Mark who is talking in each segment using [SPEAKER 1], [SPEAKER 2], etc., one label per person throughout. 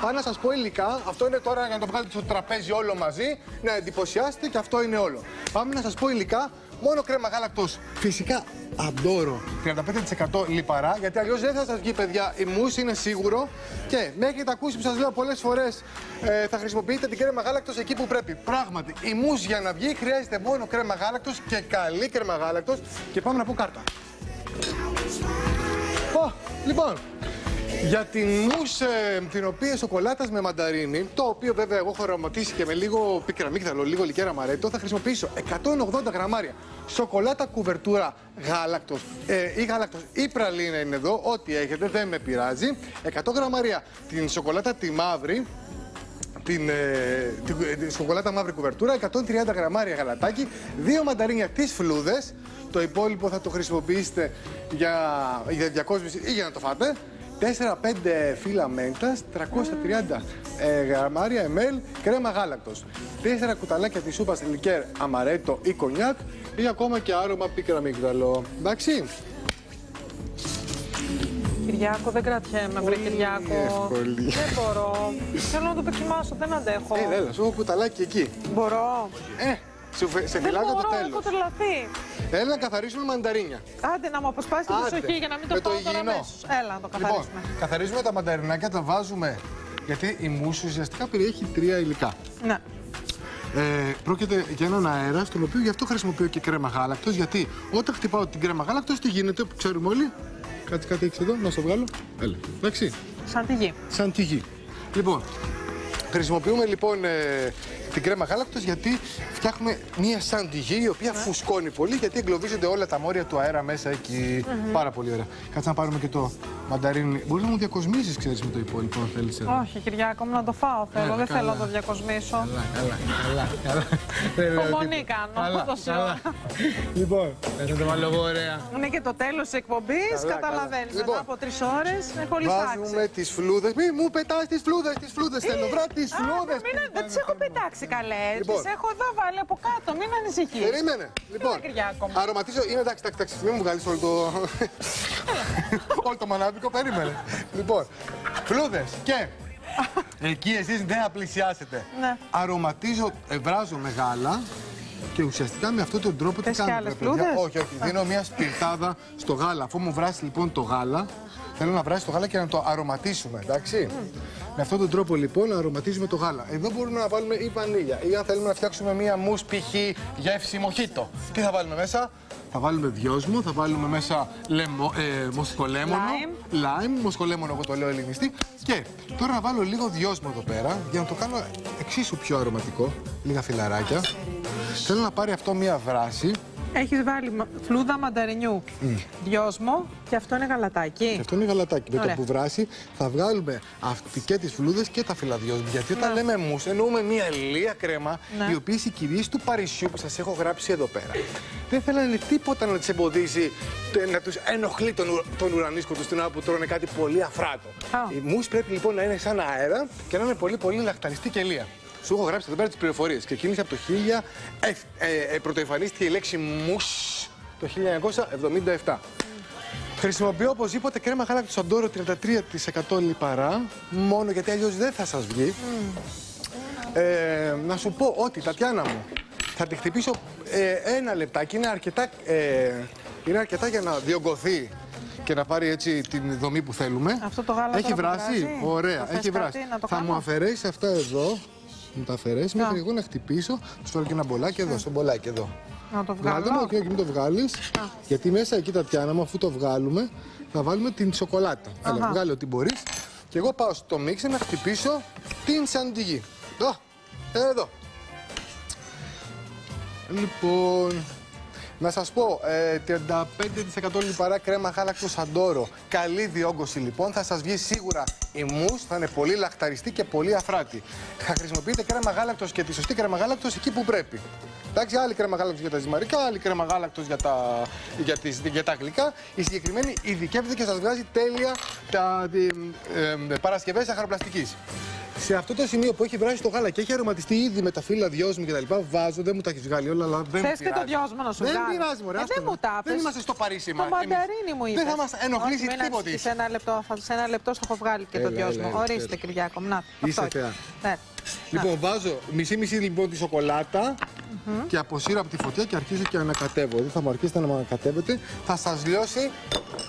[SPEAKER 1] Πάω να σας πω υλικά. Αυτό είναι τώρα για να το βγάλετε στο τραπέζι όλο μαζί, να εντυπωσιάσετε και αυτό είναι όλο. Πάμε να σας πω υλικά. Μόνο κρέμα γάλακτος. Φυσικά αντόρο 35% λιπαρά, γιατί αλλιώς δεν θα σας βγει, παιδιά. Η μουσ είναι σίγουρο. Και με έχετε ακούσει που σας λέω πολλές φορές ε, θα χρησιμοποιείτε την κρέμα γάλακτος εκεί που πρέπει. Πράγματι, η μουσ για να βγει χρειάζεται μόνο κρέμα γάλακτος και καλή κρέμα γάλακτος. Και πάμε να πω κάρτα. Ω, λοιπόν, για την μους ε, την οποία σοκολάτας με μανταρίνι, το οποίο βέβαια εγώ έχω αρωματίσει και με λίγο πικραμίγδαλο, λίγο λικέρα μαρέτο, θα χρησιμοποιήσω 180 γραμμάρια. Σοκολάτα κουβερτούρα γάλακτος. Ε, ή γάλακτος. Ή πραλίνα είναι εδώ, ό,τι έχετε, δεν με πειράζει. 100 γραμμάρια. Την σοκολάτα τη μαύρη, την, ε, την, ε, την σοκολάτα μαύρη κουβερτούρα, 130 γραμμάρια γαλατάκι, δύο μανταρίνια τις φλούδες, το υπόλοιπο θα το χρησιμοποιήσετε για, για διακόσμηση ή για να το φάτε. 4-5 φύλλα μέντα, 330 ε, γραμμάρια ml κρέμα γάλακτος. 4 κουταλάκια της σούπας λικέρ αμαρέτο ή κονιάκ ή ακόμα και άρωμα πίκρα μίγδαλο. Εντάξει.
[SPEAKER 2] Κυριάκο, δεν κρατιέμαι, βρε Κυριάκο.
[SPEAKER 1] εύκολη.
[SPEAKER 2] Δεν μπορώ. Θέλω να το δοκιμάσω, δεν αντέχω.
[SPEAKER 1] Ε, έλα, σου έχω κουταλάκι εκεί.
[SPEAKER 2] Μπορώ.
[SPEAKER 1] Ε, σου φε- σε
[SPEAKER 2] Δεν
[SPEAKER 1] φυλάκια το
[SPEAKER 2] μπορώ, έχω
[SPEAKER 1] τέλος.
[SPEAKER 2] τρελαθεί.
[SPEAKER 1] Έλα να καθαρίσουμε μανταρίνια.
[SPEAKER 2] Άντε να μου αποσπάσεις την
[SPEAKER 1] Άντε,
[SPEAKER 2] προσοχή για να μην το
[SPEAKER 1] με το
[SPEAKER 2] πάω τώρα
[SPEAKER 1] υγιεινό.
[SPEAKER 2] αμέσως. Έλα να το
[SPEAKER 1] Λοιπόν,
[SPEAKER 2] καθαρίσουμε.
[SPEAKER 1] καθαρίζουμε τα μανταρινάκια, τα βάζουμε. Γιατί η μουσ ουσιαστικά περιέχει τρία υλικά.
[SPEAKER 2] Ναι.
[SPEAKER 1] Ε, πρόκειται για έναν αέρα, στον οποίο γι' αυτό χρησιμοποιώ και κρέμα γάλακτος, γιατί όταν χτυπάω την κρέμα γάλακτος, τι γίνεται, που ξέρουμε όλοι. Κάτσε κάτι έχεις εδώ, να στο βγάλω. Έλα, εντάξει.
[SPEAKER 2] Σαν τη γη.
[SPEAKER 1] Σαν τη γη. Λοιπόν, χρησιμοποιούμε λοιπόν ε, την κρέμα γάλακτος γιατί φτιάχνουμε μία σαν τη γη η οποία
[SPEAKER 2] Ναι.
[SPEAKER 1] φουσκώνει πολύ γιατί εγκλωβίζονται όλα τα μόρια του αέρα μέσα εκεί. Πάρα πολύ ωραία. Κάτσε να πάρουμε και το μανταρίνι. Μπορείς να μου διακοσμήσεις, ξέρεις, με το υπόλοιπο, αν θέλεις. εδώ.
[SPEAKER 2] Όχι, Κυριάκο μου, να το φάω θέλω.
[SPEAKER 1] Έλα,
[SPEAKER 2] δεν
[SPEAKER 1] καλά.
[SPEAKER 2] θέλω να το διακοσμήσω.
[SPEAKER 1] Καλά, καλά, καλά, καλά. Δεν λέω
[SPEAKER 2] Υπομονή
[SPEAKER 1] τίποτα.
[SPEAKER 2] κάνω,
[SPEAKER 1] Καλά,
[SPEAKER 2] τόση
[SPEAKER 1] καλά.
[SPEAKER 2] ώρα.
[SPEAKER 1] Λοιπόν, θα το βάλω εγώ ωραία.
[SPEAKER 2] Είναι και το τέλος της εκπομπής.
[SPEAKER 1] Καλά,
[SPEAKER 2] Καταλαβαίνεις.
[SPEAKER 1] καλά.
[SPEAKER 2] Μετά
[SPEAKER 1] Λοιπόν,
[SPEAKER 2] από τρεις ώρες έχω λυσάξει.
[SPEAKER 1] Βάζουμε τις φλούδες. Μη μου πετάς τις φλούδες, τις φλούδες θέλω. Βρά τις
[SPEAKER 2] Α,
[SPEAKER 1] φλούδες.
[SPEAKER 2] μην, δεν τις έχω πετάξει καλέ.
[SPEAKER 1] Λοιπόν.
[SPEAKER 2] Τι έχω εδώ βάλει από κάτω. Μην ανησυχείς.
[SPEAKER 1] Περίμενε. Λοιπόν,
[SPEAKER 2] Κυριάκο μου.
[SPEAKER 1] αρωματίζω. Είναι εντάξει, εντάξει, εντάξει. Μην μου βγάλεις όλο το. όλο το μανάβικο, περίμενε. λοιπόν, φλούδες και. Εκεί εσείς δεν θα πλησιάσετε.
[SPEAKER 2] Ναι.
[SPEAKER 1] Αρωματίζω, βράζω με γάλα και ουσιαστικά με αυτόν τον τρόπο τι
[SPEAKER 2] Θες και
[SPEAKER 1] κάνω.
[SPEAKER 2] άλλες
[SPEAKER 1] ρε παιδιά;
[SPEAKER 2] φλούδες;
[SPEAKER 1] Όχι, όχι. Δίνω μια σπιρτάδα στο γάλα. Αφού μου βράσει λοιπόν το γάλα, θέλω να βράσει το γάλα και να το αρωματίσουμε, εντάξει. Με αυτόν τον τρόπο λοιπόν αρωματίζουμε το γάλα. Εδώ μπορούμε να βάλουμε ή βανίλια ή αν θέλουμε να φτιάξουμε μία μους π.χ. γεύση μοχίτο. Τι θα βάλουμε μέσα, θα βάλουμε δυόσμο, θα βάλουμε μέσα λεμο, ε, μοσκολέμονο.
[SPEAKER 2] Lime.
[SPEAKER 1] Lime, μοσκολέμονο εγώ το λέω ελληνιστή. Και τώρα να βάλω λίγο δυόσμο εδώ πέρα για να το κάνω εξίσου πιο αρωματικό. Λίγα φιλαράκια. Θέλω να πάρει αυτό μία βράση.
[SPEAKER 2] Έχεις βάλει μα- φλούδα μανταρινιού. Δυόσμο και αυτό είναι γαλατάκι.
[SPEAKER 1] Και αυτό είναι γαλατάκι. Με το
[SPEAKER 2] Ωραία.
[SPEAKER 1] που βράσει θα βγάλουμε αυτή και τις φλούδες και τα φυλαδιόσμια. Γιατί όταν
[SPEAKER 2] Ναι.
[SPEAKER 1] λέμε μους εννοούμε μία ελεία κρέμα,
[SPEAKER 2] Ναι.
[SPEAKER 1] οι οποίε οι κυρίε του Παρισιού που σας έχω γράψει εδώ πέρα. Δεν θέλανε τίποτα να τις εμποδίσει, τε- να τους ενοχλεί τον, ου- τον ουρανίσκο τους στην ώρα που τρώνε κάτι πολύ αφράτο.
[SPEAKER 2] Α.
[SPEAKER 1] Η μους πρέπει λοιπόν να είναι σαν αέρα και να είναι πολύ πολύ λαχταριστή και ελεία. Σου έχω γράψει εδώ πέρα τις πληροφορίες. Ξεκίνησε από το 1000, ε, ε, ε, πρωτοεμφανίστηκε η λέξη μους το 1977. Χρησιμοποιώ οπωσδήποτε κρέμα γάλακτος Σαντόρο 33% λιπαρά, μόνο γιατί αλλιώς δεν θα σας βγει. Ε, να σου πω ότι, Τατιάνα μου, θα τη χτυπήσω ε, ένα λεπτάκι. Είναι αρκετά, ε, είναι αρκετά για να διωγγωθεί και να πάρει έτσι την δομή που θέλουμε.
[SPEAKER 2] Αυτό το γάλα
[SPEAKER 1] Έχει
[SPEAKER 2] τώρα που
[SPEAKER 1] βράσει;
[SPEAKER 2] βράζει;
[SPEAKER 1] Ωραία,
[SPEAKER 2] Θα θες
[SPEAKER 1] έχει βράσει.
[SPEAKER 2] κάτι να το
[SPEAKER 1] θα
[SPEAKER 2] κάνω;
[SPEAKER 1] μου αφαιρέσεις αυτά εδώ. Μου τα αφαιρέσεις
[SPEAKER 2] Να.
[SPEAKER 1] μέχρι εγώ να χτυπήσω. Του φέρω και ένα μπολάκι εδώ, στο μπολάκι εδώ.
[SPEAKER 2] Να το
[SPEAKER 1] Βγάλτε
[SPEAKER 2] βγάλω.
[SPEAKER 1] μου και μην το βγάλεις. Γιατί μέσα εκεί, Τατιάνα μου, αφού το βγάλουμε, θα βάλουμε την σοκολάτα. Έλα,
[SPEAKER 2] Αχα.
[SPEAKER 1] βγάλε ό,τι μπορείς. Και εγώ πάω στο μίξερ να χτυπήσω την σαντιγή. Εδώ. Εδώ. Λοιπόν, να σας πω, ε, 35% λιπαρά κρέμα γάλακτος Σαντόρο. Καλή διόγκωση λοιπόν, θα σας βγει σίγουρα η μους, θα είναι πολύ λαχταριστή και πολύ αφράτη. Θα χρησιμοποιείτε κρέμα γάλακτος και τη σωστή κρέμα γάλακτος εκεί που πρέπει. Εντάξει, άλλη κρέμα γάλακτος για τα ζυμαρικά, άλλη κρέμα γάλακτος για τα, για, τις, για τα γλυκά. Η συγκεκριμένη ειδικεύεται και σας βγάζει τέλεια τα ε, ε, παρασκευές αχαροπλαστικής. Σε αυτό το σημείο που έχει βράσει το γάλα και έχει αρωματιστεί ήδη με τα φύλλα δυόσμου και τα λοιπά, βάζω, δεν μου τα έχεις βγάλει όλα, αλλά δεν
[SPEAKER 2] Θες και το
[SPEAKER 1] πειράζει.
[SPEAKER 2] δυόσμο να σου
[SPEAKER 1] Δεν
[SPEAKER 2] βγάλω.
[SPEAKER 1] πειράζει, μωρέ,
[SPEAKER 2] Ε,
[SPEAKER 1] άστο
[SPEAKER 2] δεν
[SPEAKER 1] με.
[SPEAKER 2] μου τα
[SPEAKER 1] Δεν
[SPEAKER 2] πες.
[SPEAKER 1] είμαστε στο Παρίσι,
[SPEAKER 2] Το
[SPEAKER 1] μα.
[SPEAKER 2] μανταρίνι μου είπες.
[SPEAKER 1] Δεν θα μας ενοχλήσει
[SPEAKER 2] Όχι, μην
[SPEAKER 1] τίποτε.
[SPEAKER 2] αρχίσεις. Σε ένα λεπτό, θα- σε ένα λεπτό στο έχω βγάλει και το
[SPEAKER 1] Έλα,
[SPEAKER 2] δυόσμο.
[SPEAKER 1] έλα, έλα,
[SPEAKER 2] Ορίστε,
[SPEAKER 1] ξέρω.
[SPEAKER 2] Κυριάκο μου. Να,
[SPEAKER 1] Είσαι
[SPEAKER 2] αυτό.
[SPEAKER 1] θεά.
[SPEAKER 2] Ναι.
[SPEAKER 1] Λοιπόν, βάζω μισή-μισή λοιπόν τη σοκολάτα και αποσύρω από τη φωτιά και αρχίζω και ανακατεύω. Δεν θα μου αρχίσετε να με ανακατεύετε. Θα σας λιώσει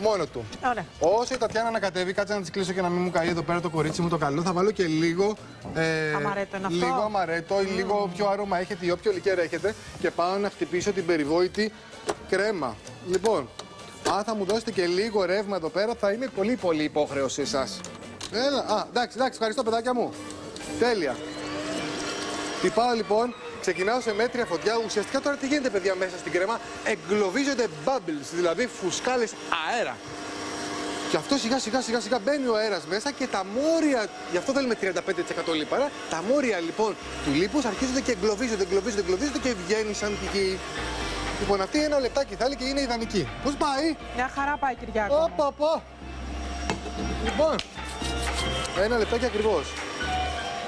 [SPEAKER 1] μόνο του.
[SPEAKER 2] Ωραία.
[SPEAKER 1] Όσο η Τατιάνα ανακατεύει, κάτσε να της κλείσω και να μην μου καεί εδώ πέρα το κορίτσι μου το καλό. Θα βάλω και λίγο. Ε,
[SPEAKER 2] Αμαρέτο είναι αυτό;
[SPEAKER 1] Λίγο αμαρέτο ή λίγο πιο άρωμα έχετε ή όποιο λικέρ έχετε. Και πάω να χτυπήσω την περιβόητη κρέμα. Λοιπόν, αν θα μου δώσετε και λίγο ρεύμα εδώ πέρα, θα είμαι πολύ πολύ υπόχρεος σε εσάς. Έλα, α, εντάξει, εντάξει, ευχαριστώ παιδάκια μου. Τέλεια. Τι πάω λοιπόν, ξεκινάω σε μέτρια φωτιά. Ουσιαστικά τώρα τι γίνεται, παιδιά, μέσα στην κρέμα; Εγκλωβίζονται bubbles, δηλαδή φουσκάλες αέρα. Και αυτό σιγά σιγά σιγά σιγά μπαίνει ο αέρας μέσα και τα μόρια. Γι' αυτό θέλουμε 35% λίπαρα. Τα μόρια λοιπόν του λίπους αρχίζονται και εγκλωβίζονται, εγκλωβίζονται, εγκλωβίζονται και βγαίνει σαν τυχή. Λοιπόν, αυτή ένα λεπτάκι θα έλεγε και είναι ιδανική. Πώς πάει,
[SPEAKER 2] Μια χαρά πάει, Κυριάκο. μου.
[SPEAKER 1] Όπα, όπα. Λοιπόν, ένα λεπτάκι ακριβώς.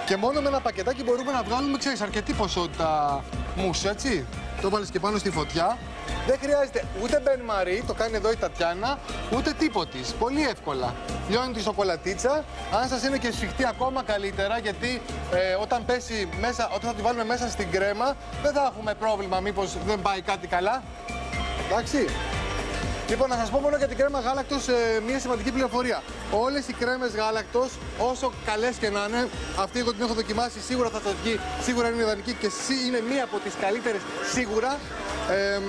[SPEAKER 1] Και μόνο με ένα πακετάκι μπορούμε να βγάλουμε, ξέρεις, αρκετή ποσότητα μους, έτσι. Το βάλεις και πάνω στη φωτιά. Δεν χρειάζεται ούτε μπεν μαρί, το κάνει εδώ η Τατιάνα, ούτε τίποτης. Πολύ εύκολα. Λιώνει τη σοκολατίτσα. Αν σας είναι και σφιχτή ακόμα καλύτερα, γιατί ε, όταν πέσει μέσα, όταν θα τη βάλουμε μέσα στην κρέμα, δεν θα έχουμε πρόβλημα μήπως δεν πάει κάτι καλά. Εντάξει. Λοιπόν, να σας πω μόνο για την κρέμα γάλακτος ε, μια σημαντική πληροφορία. Όλες οι κρέμες γάλακτος, όσο καλές και να είναι, αυτή εγώ την έχω δοκιμάσει, σίγουρα θα σας βγει, σίγουρα είναι ιδανική και σι- είναι μία από τις καλύτερες σίγουρα. Ε,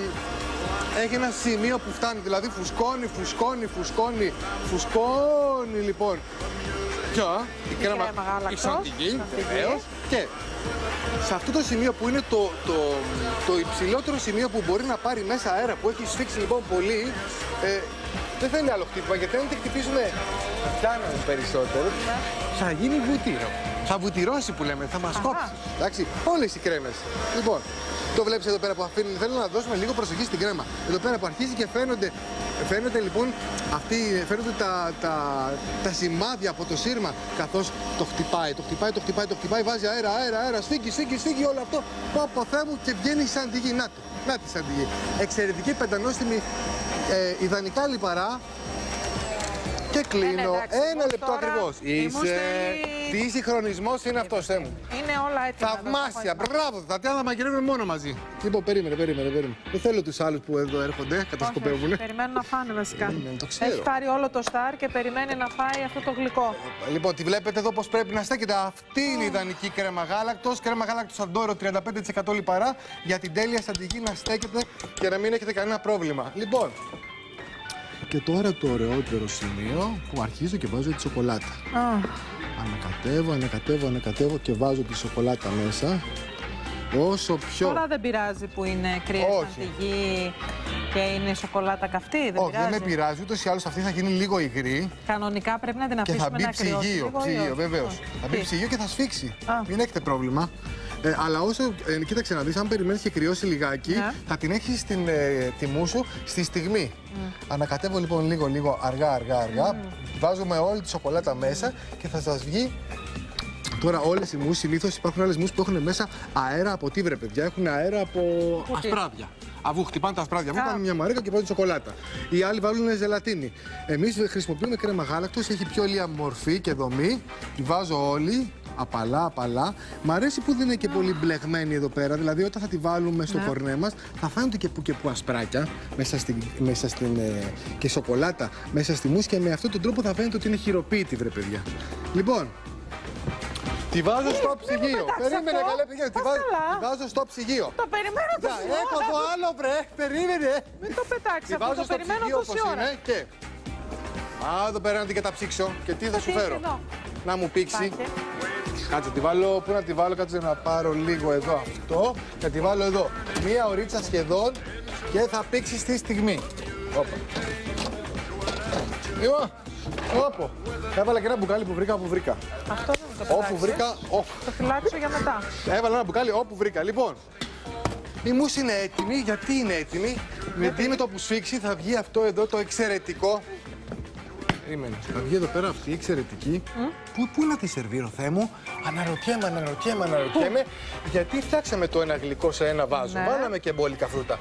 [SPEAKER 1] έχει ένα σημείο που φτάνει, δηλαδή φουσκώνει, φουσκώνει, φουσκώνει, φουσκώνει λοιπόν. Ποια, η κρέμα,
[SPEAKER 2] κρέμα γάλακτος,
[SPEAKER 1] η σαντιγή,
[SPEAKER 2] σαντιγής.
[SPEAKER 1] βεβαίως. Και σε αυτό το σημείο που είναι το, το, το υψηλότερο σημείο που μπορεί να πάρει μέσα αέρα, που έχει σφίξει λοιπόν πολύ, ε, δεν θέλει άλλο χτύπημα, γιατί αν τη χτυπήσουμε πιάνουμε περισσότερο, θα γίνει βουτύρο. Θα βουτυρώσει που λέμε, θα μας
[SPEAKER 2] Αχα.
[SPEAKER 1] κόψει. Εντάξει, όλες οι κρέμες. Λοιπόν, το βλέπεις εδώ πέρα που αφήνει, θέλω να δώσουμε λίγο προσοχή στην κρέμα. Εδώ πέρα που αρχίζει και φαίνονται, φαίνονται λοιπόν αυτοί, φαίνονται τα, τα, τα σημάδια από το σύρμα καθώς το χτυπάει, το χτυπάει, το χτυπάει, το χτυπάει, βάζει αέρα, αέρα, αέρα, σφίγγει, σφίγγει, σφίγγει όλο αυτό. Πω πω Θεέ μου και βγαίνει σαν τη γη. Να του, να τη σαν τη γη. Εξαιρετική πεντανόστιμη, ε, ιδανικά λιπαρά και κλείνω.
[SPEAKER 2] εντάξει,
[SPEAKER 1] Ένα
[SPEAKER 2] λοιπόν,
[SPEAKER 1] λεπτό
[SPEAKER 2] τώρα
[SPEAKER 1] ακριβώς.
[SPEAKER 2] ήμουν
[SPEAKER 1] Είσαι.
[SPEAKER 2] στη-
[SPEAKER 1] Τι συγχρονισμό είναι αυτός, Θεέ μου.
[SPEAKER 2] Είναι όλα έτοιμα. εδώ στο
[SPEAKER 1] Θαυμάσια,
[SPEAKER 2] απόγευμα.
[SPEAKER 1] μπράβο, τα τιάνα μαγειρεύουμε μόνο μαζί. Λοιπόν, περίμενε, περίμενε, περίμενε. Δεν θέλω τους άλλους που εδώ έρχονται,
[SPEAKER 2] Όχι,
[SPEAKER 1] κατασκοπεύουν.
[SPEAKER 2] Περιμένουν να φάνε βασικά.
[SPEAKER 1] Περίμενε, το ξέρω.
[SPEAKER 2] Έχει πάρει όλο το στάρ και περιμένει να φάει αυτό το γλυκό.
[SPEAKER 1] Λοιπόν, τη βλέπετε εδώ πώς πρέπει να στέκεται. Αυτή είναι η ιδανική κρέμα γάλακτος. Κρέμα γάλακτος Αντόρο 35% λιπαρά για την τέλεια στρατηγική να στέκεται και να μην έχετε κανένα πρόβλημα. Λοιπόν. Και τώρα το ωραιότερο σημείο που αρχίζω και βάζω τη σοκολάτα.
[SPEAKER 2] Α,
[SPEAKER 1] Ανακατεύω, ανακατεύω, ανακατεύω και βάζω τη σοκολάτα μέσα. Όσο πιο.
[SPEAKER 2] Τώρα δεν πειράζει που είναι κρύα σαν
[SPEAKER 1] Όχι.
[SPEAKER 2] τη γη και είναι σοκολάτα καυτή. Δεν
[SPEAKER 1] Όχι, δεν
[SPEAKER 2] πειράζει.
[SPEAKER 1] με πειράζει. Ούτως ή άλλως αυτή θα γίνει λίγο υγρή
[SPEAKER 2] Κανονικά πρέπει να την
[SPEAKER 1] και
[SPEAKER 2] αφήσουμε
[SPEAKER 1] θα μπει
[SPEAKER 2] να κρυώσει
[SPEAKER 1] ψυγείο.
[SPEAKER 2] λίγο ή
[SPEAKER 1] Ψυγείο,
[SPEAKER 2] όχι;
[SPEAKER 1] βεβαίως.
[SPEAKER 2] Όχι.
[SPEAKER 1] Θα μπει
[SPEAKER 2] Τι;
[SPEAKER 1] ψυγείο και θα σφίξει.
[SPEAKER 2] Α.
[SPEAKER 1] Μην έχετε πρόβλημα. Ε, αλλά όσο. Ε, κοίταξε να δεις, αν περιμένεις και κρυώσει λιγάκι,
[SPEAKER 2] Ναι.
[SPEAKER 1] θα την έχεις στην ε, τιμού σου στη στιγμή. Ανακατεύω λοιπόν λίγο, λίγο αργά, αργά, αργά. Βάζουμε όλη τη σοκολάτα μέσα και θα σας βγει. Τώρα όλες οι μουσ, συνήθως υπάρχουν άλλες μουσ που έχουν μέσα αέρα από τι βρε παιδιά, έχουν αέρα από
[SPEAKER 2] τι;
[SPEAKER 1] ασπράδια. Αφού χτυπάνε τα ασπράδια, μου
[SPEAKER 2] Α.
[SPEAKER 1] κάνουν μια μαρέκα και βάζουν σοκολάτα. Οι άλλοι βάλουν ζελατίνη. Εμείς χρησιμοποιούμε κρέμα γάλακτος, έχει πιο λίγα μορφή και δομή. Τη βάζω όλη, απαλά, απαλά. Μ' αρέσει που δεν είναι και πολύ μπλεγμένη εδώ πέρα. Δηλαδή, όταν θα τη βάλουμε στο
[SPEAKER 2] Ναι.
[SPEAKER 1] κορνέ μας, θα φαίνονται και που και που ασπράκια μέσα στην, μέσα στην, ε, και σοκολάτα μέσα στη μουσ και με αυτόν τον τρόπο θα φαίνεται ότι είναι χειροποίητη, βρε παιδιά. Λοιπόν, τη βάζω στο ψυγείο.
[SPEAKER 2] πετάξεις
[SPEAKER 1] Περίμενε,
[SPEAKER 2] αυτό.
[SPEAKER 1] καλέ παιδιά. Τη
[SPEAKER 2] Πας
[SPEAKER 1] βάζω,
[SPEAKER 2] καλά.
[SPEAKER 1] τη βάζω στο ψυγείο.
[SPEAKER 2] Το περιμένω
[SPEAKER 1] Για,
[SPEAKER 2] τόση
[SPEAKER 1] έχω
[SPEAKER 2] ώρα.
[SPEAKER 1] το άλλο, βρε. Περίμενε.
[SPEAKER 2] Μην το πετάξεις
[SPEAKER 1] Τη
[SPEAKER 2] αυτό,
[SPEAKER 1] βάζω
[SPEAKER 2] το
[SPEAKER 1] στο
[SPEAKER 2] περιμένω
[SPEAKER 1] ψυγείο
[SPEAKER 2] τόση
[SPEAKER 1] όπως
[SPEAKER 2] ώρα.
[SPEAKER 1] είναι και... Α, εδώ πέρα να την καταψύξω. Και τι θα
[SPEAKER 2] Τι
[SPEAKER 1] σου
[SPEAKER 2] έχει
[SPEAKER 1] φέρω.
[SPEAKER 2] εδώ;
[SPEAKER 1] Να μου πήξει.
[SPEAKER 2] Υπάρχει.
[SPEAKER 1] Κάτσε, τη βάλω, πού να τη βάλω, κάτσε να πάρω λίγο εδώ αυτό και τη βάλω εδώ. Μία ωρίτσα σχεδόν και θα πήξει στη στιγμή. Όπα. Λοιπόν, όπο. Έβαλα και ένα μπουκάλι που βρήκα, όπου βρήκα.
[SPEAKER 2] Αυτό δεν μου το
[SPEAKER 1] Όπου
[SPEAKER 2] πετάξεις.
[SPEAKER 1] βρήκα, όπ.
[SPEAKER 2] Το φυλάξω για μετά.
[SPEAKER 1] Έβαλα ένα μπουκάλι όπου βρήκα. Λοιπόν, η μουσ είναι έτοιμη. Γιατί είναι έτοιμη, Γιατί; Με το που σφίξει θα βγει αυτό εδώ το εξαιρετικό. Περίμενε. Θα βγει εδώ πέρα αυτή η εξαιρετική. Πού, πού να τη σερβίρω, Θεέ μου; Αναρωτιέμαι, αναρωτιέμαι, αναρωτιέμαι. Γιατί φτιάξαμε το ένα γλυκό σε ένα βάζο.
[SPEAKER 2] Ναι.
[SPEAKER 1] Βάλαμε και μπόλικα φρούτα.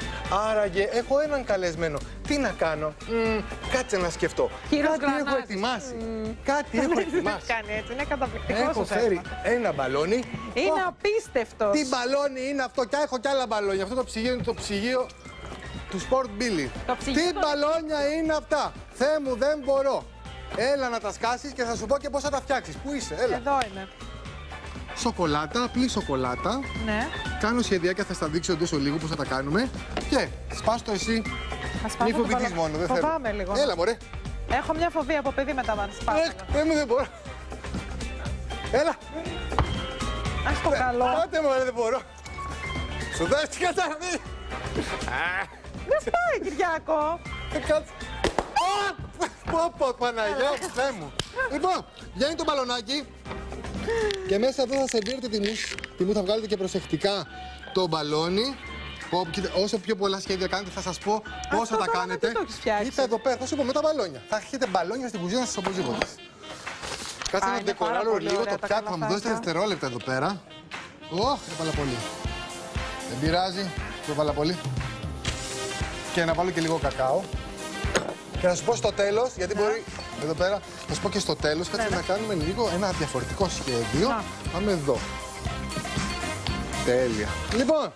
[SPEAKER 1] Άραγε έχω έναν καλεσμένο. Τι να κάνω; Μμ, κάτσε να σκεφτώ.
[SPEAKER 2] Κύριος
[SPEAKER 1] Κάτι έχω
[SPEAKER 2] Γρανάζης.
[SPEAKER 1] ετοιμάσει. Κάτι έχω
[SPEAKER 2] Δεν
[SPEAKER 1] ετοιμάσει.
[SPEAKER 2] κάνει έτσι, είναι καταπληκτικό
[SPEAKER 1] Έχω φέρει ένα μπαλόνι.
[SPEAKER 2] Είναι
[SPEAKER 1] Ω,
[SPEAKER 2] απίστευτος.
[SPEAKER 1] τι μπαλόνι είναι αυτό και έχω κι άλλα μπαλόνια. Αυτό το ψυγείο είναι το ψυγείο του Sport Billy.
[SPEAKER 2] Το ψυγείο
[SPEAKER 1] Τι
[SPEAKER 2] το-
[SPEAKER 1] μπαλόνια είναι αυτά. Θεέ μου δεν μπορώ. Έλα να τα σκάσεις και θα σου πω και πώς θα τα φτιάξεις. Πού είσαι, έλα.
[SPEAKER 2] Εδώ είναι.
[SPEAKER 1] Σοκολάτα, απλή σοκολάτα.
[SPEAKER 2] Ναι.
[SPEAKER 1] Κάνω σχεδιακά, θα στα δείξω εντός λίγο πώς θα τα κάνουμε. Και σπάστο εσύ.
[SPEAKER 2] Ας πάω
[SPEAKER 1] Μη
[SPEAKER 2] να το
[SPEAKER 1] φοβηθείς
[SPEAKER 2] βάλω.
[SPEAKER 1] μόνο, δεν θέλω.
[SPEAKER 2] Φοβάμαι λίγο.
[SPEAKER 1] Έλα μωρέ.
[SPEAKER 2] Έχω μια φοβία από παιδί με τα
[SPEAKER 1] Ε,
[SPEAKER 2] βανσπάσματα.
[SPEAKER 1] Δεν μου δεν μπορώ. Έλα.
[SPEAKER 2] Ας το καλό.
[SPEAKER 1] Κάτε μωρέ δεν μπορώ. Σου δώσει την καταρμή.
[SPEAKER 2] Δεν πάει, Κυριάκο.
[SPEAKER 1] Ε, κάτσε. Α! Πω πω, Παναγιά μου, Θεέ μου. Λοιπόν, βγαίνει το μπαλονάκι και μέσα εδώ θα σερβίρετε τιμούς. Τιμού θα βγάλετε και προσεκτικά το μπαλόνι. Πω, κοίτα, όσο πιο πολλά σχέδια κάνετε θα σας πω πώς θα τα
[SPEAKER 2] τώρα
[SPEAKER 1] κάνετε.
[SPEAKER 2] γιατί το έχεις φτιάξει;
[SPEAKER 1] Ήρθα εδώ πέρα, θα σου πω με τα μπαλόνια. Θα έχετε μπαλόνια στην κουζίνα σας οπωσδήποτε. Κάτσε
[SPEAKER 2] Α,
[SPEAKER 1] να
[SPEAKER 2] είναι
[SPEAKER 1] ντεκοράρω
[SPEAKER 2] πάρα πολύ
[SPEAKER 1] λίγο
[SPEAKER 2] ωραία
[SPEAKER 1] το
[SPEAKER 2] τα
[SPEAKER 1] πιάτο, θα μου δώσετε
[SPEAKER 2] καλαθάκια.
[SPEAKER 1] δευτερόλεπτα εδώ πέρα. Ωχ, έβαλα πολύ. Δεν πειράζει, το έβαλα πολύ. Και να βάλω και λίγο κακάο. Και να σου πω στο τέλος, γιατί
[SPEAKER 2] Ναι.
[SPEAKER 1] μπορεί εδώ πέρα, να σου πω και στο τέλος, κάτσε να κάνουμε λίγο ένα διαφορετικό σχέδιο.
[SPEAKER 2] Να.
[SPEAKER 1] Πάμε εδώ. Τέλεια. Λοιπόν,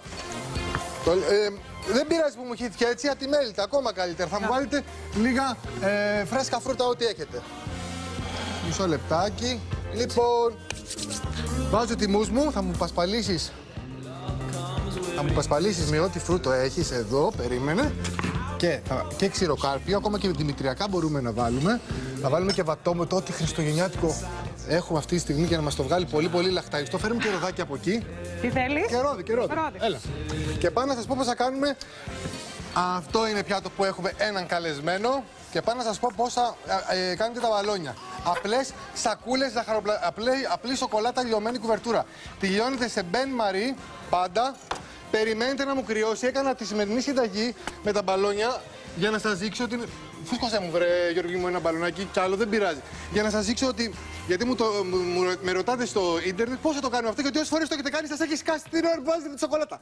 [SPEAKER 1] το, ε, δεν πειράζει που μου χύθηκε έτσι, ατιμέλητα, ακόμα καλύτερα. Θα μου βάλετε λίγα ε, φρέσκα φρούτα, ό,τι έχετε. Μισό λεπτάκι. Λοιπόν, βάζω τιμούς μου, θα μου πασπαλίσεις θα μου πασπαλίσεις με ό,τι φρούτο έχεις εδώ, περίμενε. Και, θα- και ξηροκάρπιο, ακόμα και δημητριακά μπορούμε να βάλουμε. Θα βάλουμε και βατόμετο, ό,τι χριστουγεννιάτικο έχουμε αυτή τη στιγμή για να μας το βγάλει πολύ πολύ λαχταριστό. Φέρουμε και ροδάκι από εκεί.
[SPEAKER 2] Τι θέλεις;
[SPEAKER 1] Και ρόδι, και ρόδι.
[SPEAKER 2] Ρόδι.
[SPEAKER 1] Έλα. Και πάνω να σας πω πώς θα κάνουμε. Αυτό είναι πιάτο που έχουμε έναν καλεσμένο. Και πάνω να σας πω πώς θα ε, ε, κάνετε τα μπαλόνια. Απλές σακούλες, ζαχαροπλα... απλή, απλή σοκολάτα λιωμένη κουβερτούρα. Τη λιώνετε σε μπεν μαρί, πάντα. Περιμένετε να μου κρυώσει. Έκανα τη σημερινή συνταγή με τα μπαλόνια για να σας δείξω ότι... Φούσκωσε μου βρε Γιώργη μου ένα μπαλονάκι κι άλλο δεν πειράζει. Για να σας δείξω ότι... Γιατί μου το, μου, μου- με ρωτάτε στο ίντερνετ πώς θα το κάνουμε αυτό, γιατί όσες φορές το έχετε κάνει σας έχει σκάσει την ώρα που βάζετε τη σοκολάτα.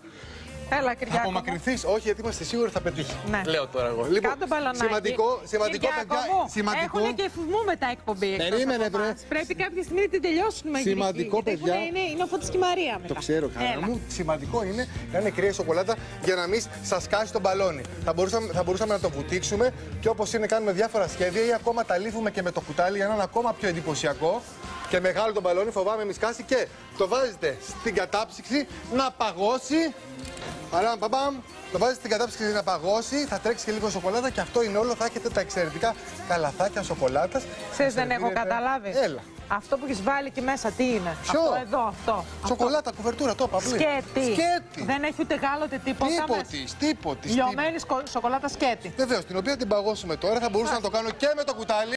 [SPEAKER 2] Έλα, Κυριάκο. μου.
[SPEAKER 1] Απομακρυνθείς, όχι, γιατί είμαστε σίγουροι ότι θα πετύχει.
[SPEAKER 2] Ναι.
[SPEAKER 1] Λέω τώρα εγώ. Λοιπόν,
[SPEAKER 2] Κάτω μπαλονάκι.
[SPEAKER 1] σημαντικό, σημαντικό,
[SPEAKER 2] Κυριάκο
[SPEAKER 1] παιδιά.
[SPEAKER 2] μου,
[SPEAKER 1] Σημαντικό.
[SPEAKER 2] Έχουν και φουμού μετά εκπομπή. εκτός
[SPEAKER 1] Περίμενε,
[SPEAKER 2] από
[SPEAKER 1] βρε.
[SPEAKER 2] εμάς. Πρέπει κάποια στιγμή να την τελειώσουμε. η
[SPEAKER 1] Σημαντικό,
[SPEAKER 2] γλυκή, γιατί
[SPEAKER 1] παιδιά.
[SPEAKER 2] έχουν- Είναι, είναι ο Φώτης και η Μαρία μετά.
[SPEAKER 1] Το ξέρω,
[SPEAKER 2] Έλα.
[SPEAKER 1] χαρά μου. Σημαντικό είναι να είναι κρύα η σοκολάτα για να μην σας κάσει το μπαλόνι. Θα μπορούσαμε, θα μπορούσαμε να το βουτήξουμε και όπως είναι κάνουμε διάφορα σχέδια ή ακόμα τα λύφουμε και με το κουτάλι για να είναι ακόμα πιο εντυπωσιακό. Και μεγάλο το μπαλόνι, φοβάμαι μη σκάσει και το βάζετε στην κατάψυξη να παγώσει. Παράμ, παμπαμ. Το βάζετε στην κατάψυξη να παγώσει, θα τρέξει και λίγο σοκολάτα και αυτό είναι όλο. Θα έχετε τα εξαιρετικά καλαθάκια σοκολάτας.
[SPEAKER 2] Ξέρεις, δεν έχω καταλάβει.
[SPEAKER 1] Έλα.
[SPEAKER 2] Αυτό που έχεις βάλει εκεί μέσα, τι είναι;
[SPEAKER 1] Ποιο;
[SPEAKER 2] Αυτό εδώ, αυτό.
[SPEAKER 1] Σοκολάτα, κουβερτούρα, το είπα. απλή.
[SPEAKER 2] Σκέτη.
[SPEAKER 1] Σκέτη.
[SPEAKER 2] Δεν έχει ούτε γάλα ούτε τίποτα. μέσα.
[SPEAKER 1] Τίποτης, τίποτης.
[SPEAKER 2] Λιωμένη σκο- σοκολάτα σκέτη.
[SPEAKER 1] Βεβαίως, την οποία την παγώσουμε τώρα. Θα μπορούσα να το κάνω και με το κουτάλι.